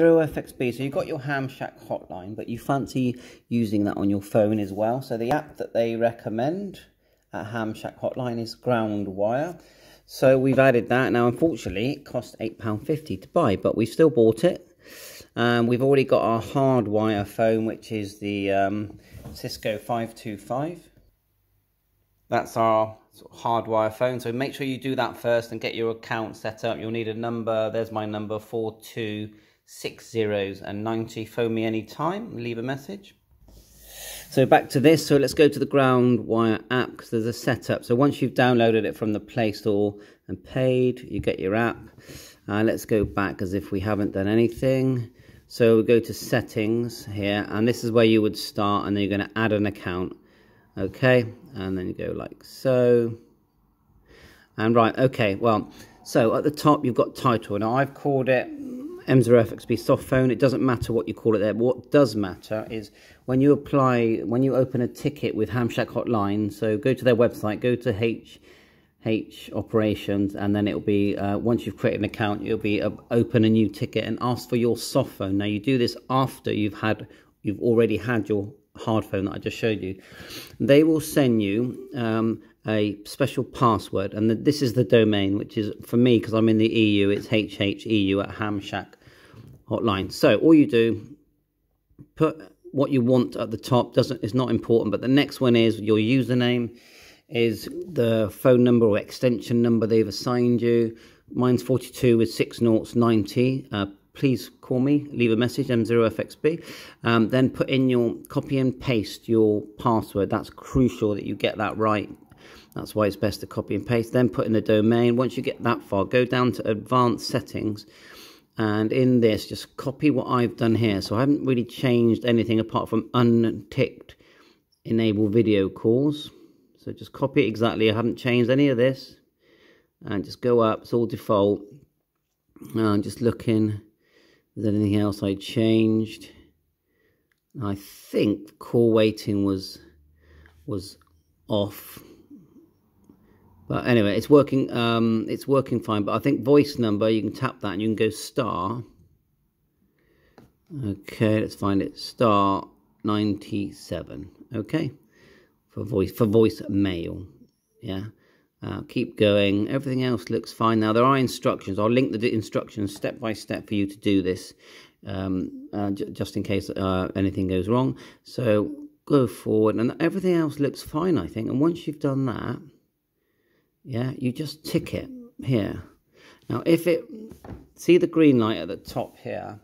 Zero FXB, so you've got your Ham Shack hotline, but you fancy using that on your phone as well. So the app that they recommend at Ham Shack hotline is Groundwire. So we've added that. Now, unfortunately, it cost £8.50 to buy, but we've still bought it. Um, we've already got our hardwire phone, which is the um, Cisco 525. That's our hardwire phone. So make sure you do that first and get your account set up. You'll need a number. There's my number, 42 six zeros and 90. Phone me anytime, leave a message. So back to this, so let's go to the Groundwire app because there's a setup. So once you've downloaded it from the Play Store and paid, you get your app. Uh, let's go back as if we haven't done anything. So we go to settings here, and this is where you would start, and then you're going to add an account. Okay, and then you go like so. And right, okay, well, so at the top you've got title. Now I've called it M0FXB soft phone. It doesn't matter what you call it there. What does matter is when you apply, when you open a ticket with Hamshack Hotline, so go to their website, go to H, H operations, and then it'll be, uh, once you've created an account, you'll be uh, open a new ticket and ask for your soft phone. Now you do this after you've had, you've already had your hard phone that I just showed you. They will send you um, a special password, and the, this is the domain, which is for me because I'm in the EU. It's hheu at Hamshack hotline. So all you do, put what you want at the top. Doesn't it's not important, but the next one is your username, is the phone number or extension number they've assigned you. Mine's 42 with six noughts 90. Uh, please call me, leave a message, M0FXB. Um, then put in your copy and paste your password. That's crucial that you get that right. That's why it's best to copy and paste. Then put in the domain. Once you get that far, go down to advanced settings and in this just copy what I've done here. So I haven't really changed anything apart from unticked enable video calls. So just copy it exactly. I haven't changed any of this. And just go up. It's all default. And just looking. Is there anything else I changed? I think call waiting was was off but anyway, it's working. Um, it's working fine. But I think voice number, you can tap that and you can go star. Okay, let's find it. Star ninety seven. Okay, for voice for voice mail. Yeah. Uh, keep going. Everything else looks fine. Now there are instructions. I'll link the instructions step by step for you to do this, um, uh, just in case uh, anything goes wrong. So go forward, and everything else looks fine, I think. And once you've done that yeah, you just tick it here. Now, if it, see the green light at the top here,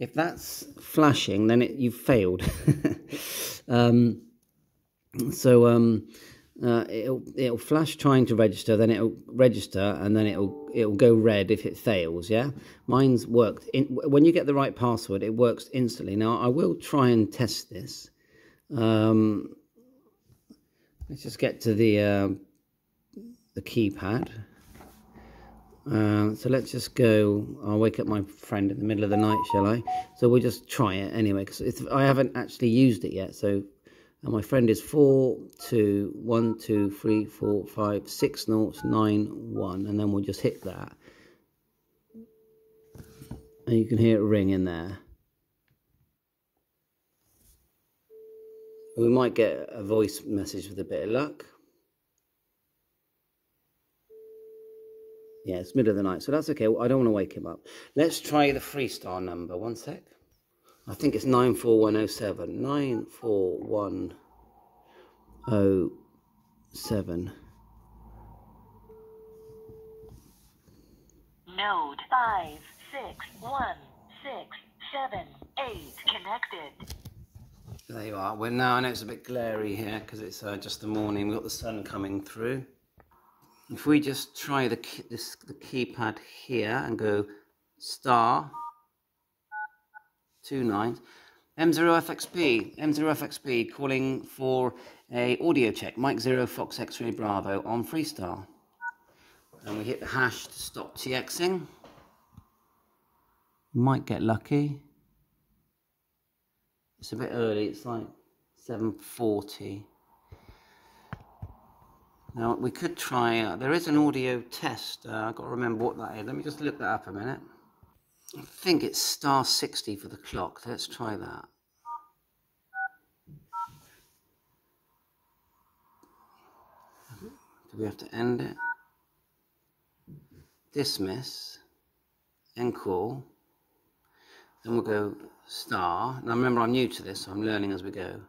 if that's flashing, then it, you've failed. um, so um, uh, it'll it'll flash trying to register, then it'll register, and then it'll it'll go red if it fails. Yeah, mine's worked. In, when you get the right password, it works instantly. Now I will try and test this. Um, let's just get to the uh, the keypad. Uh, so let's just go. I'll wake up my friend in the middle of the night, shall I? So we'll just try it anyway, because I haven't actually used it yet. So my friend is four, two, one, two, three, four, five, six noughts, nine, one, and then we'll just hit that, and you can hear it ring in there. We might get a voice message with a bit of luck. Yeah, it's middle of the night, so that's okay. I don't want to wake him up. Let's try the freestyle number. One sec. I think it's 94107. 94107. Node 561678 connected. There you are. Well, now I know it's a bit glary here because it's uh, just the morning. We've got the sun coming through. If we just try the, this, the keypad here and go star, two nines, M0FXB, M0FXB calling for a audio check, Mike 0 Fox X-Ray Bravo on Freestyle. And we hit the hash to stop TXing. Might get lucky. It's a bit early, it's like 740. Now we could try, uh, there is an audio test, uh, I've got to remember what that is. Let me just look that up a minute. I think it's star 60 for the clock. Let's try that. Do we have to end it? Dismiss. End call. Then we'll go star. Now remember I'm new to this, so I'm learning as we go.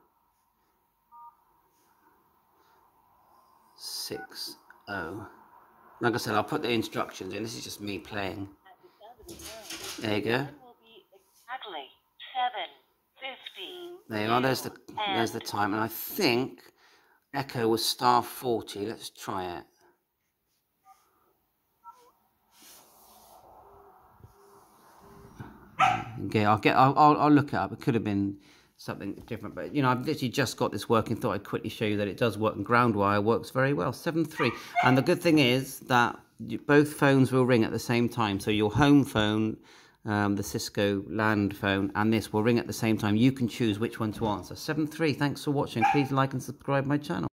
Six oh. Like I said, I'll put the instructions in. This is just me playing. There you go. There you are. There's the there's the time, and I think Echo was star forty. Let's try it. Okay, I'll get. I'll, I'll look it up. It could have been something different, but you know, I've literally just got this working. Thought I'd quickly show you that it does work, and Groundwire works very well. Seven three, and the good thing is that both phones will ring at the same time. So your home phone, um, the Cisco land phone, and this will ring at the same time. You can choose which one to answer. Seven three. Thanks for watching. Please like and subscribe my channel.